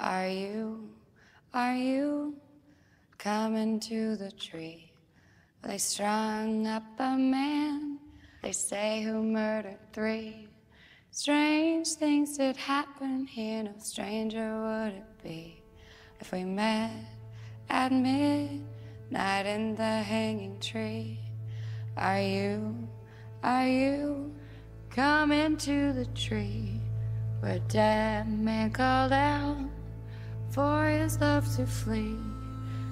Are you, are you coming to the tree? They strung up a man, they say, who murdered three. Strange things did happen here, no stranger would it be if we met at midnight in the hanging tree. Are you, are you coming to the tree where dead man called out for his love to flee?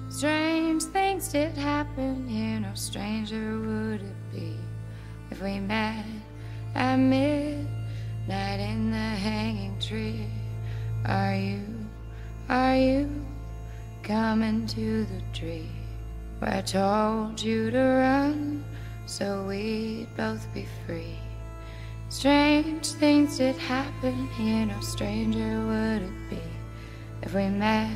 Strange things did happen here, no stranger would it be if we met at midnight in the hanging tree. Are you, are you coming to the tree where I told you to run so we'd both be free? Strange things did happen here, no stranger would it be if we met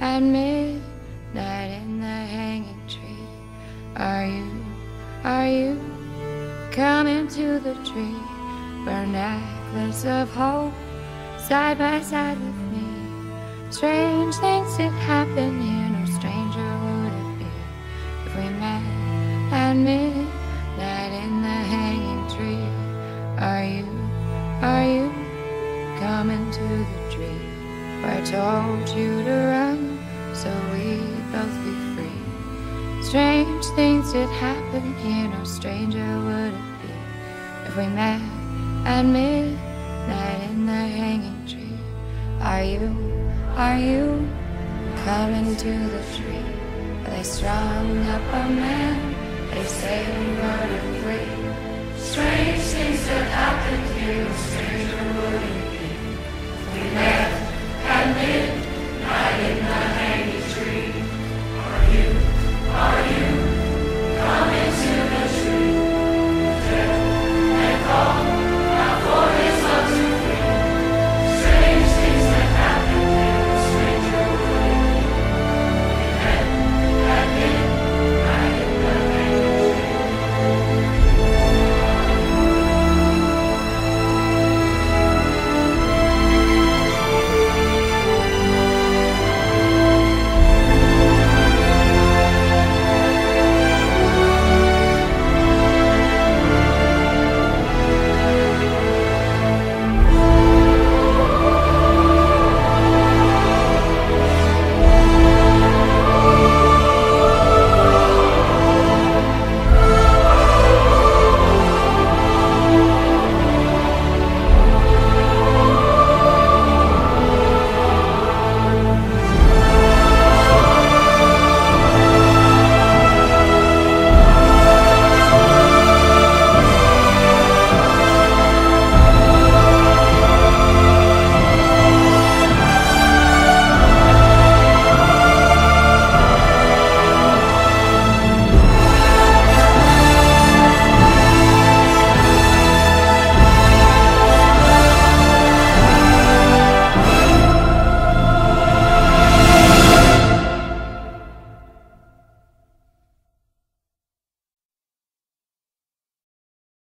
at midnight in the hanging tree. Are you, are you coming to the tree a necklace of hope side by side with me? Strange things did happen here, no stranger would be if we met at midnight in the hanging tree. Are you, are you coming to the tree I told you to run so we'd both be free? Strange things did happen here, no stranger would it be if we met at midnight in the hanging tree. Are you, are you coming to the tree where they strung up a man? They say he murdered three. Strange things that happened here,